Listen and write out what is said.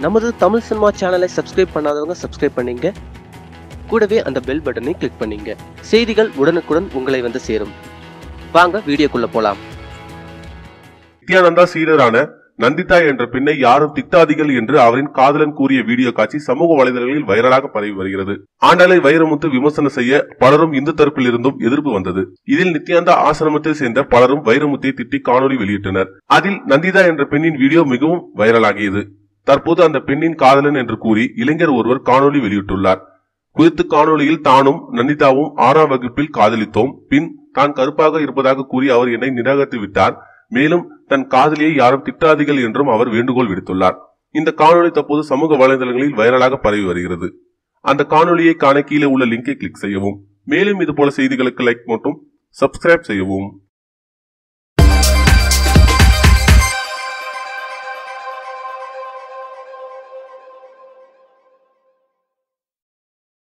நமது தமிழ் சினிமா சேனலை சப்ஸ்கிரைப் பண்ணாதவங்க சப்ஸ்கிரைப் பண்ணிங்க. கூடவே அந்த பெல் பட்டனை கிளிக் பண்ணிங்க. செய்திகள் உடனுக்குடன் உங்களை வந்து சேரும். வாங்க வீடியோக்குள்ள போலாம். நித்யானந்தா சீடரான நந்திதா என்ற பெண்ணை யாரும் திட்டாதீர்கள் என்று அவரின் காதலன் கூறிய வீடியோ காட்சி சமூக வலைதளங்களில் வைரலாக பரவி வருகிறது. ஆண்டாளை வைரமுத்து விமர்சனம் செய்ய பலரும் இந்து தரப்பில் இருந்தும் எதிர்ப்பு வந்தது. இதில் நித்யாந்தா ஆசிரமத்தை சேர்ந்த பலரும் வைரமுத்தை திட்டி காணொலி வெளியிட்டனர். அதில் நந்திதா என்ற பெண்ணின் வீடியோ மிகவும் வைரலாகியது. தற்போது அந்த பெண்ணின் காதலன் என்று கூறி இளைஞர் ஒருவர் காணொலி வெளியிட்டுள்ளார். குறித்து காணொலியில் தானும் நந்திதாவும் ஆறாம் வகுப்பில் காதலித்தோம். பின் தான் கருப்பாக இருப்பதாக கூறி அவர் என்னை நிராகரித்து விட்டார். மேலும் தன் காதலியை யாரும் திட்டாதீர்கள் என்றும் அவர் வேண்டுகோள் விடுத்துள்ளார். இந்த காணொலி தற்போது சமூக வலைதளங்களில் வைரலாக பரவி வருகிறது. அந்த காணொளியை காண கீழே உள்ள லிங்கை கிளிக் செய்யவும். மேலும் இது போல செய்திகளுக்கு லைக் மற்றும் சப்ஸ்கிரைப் செய்யவும்.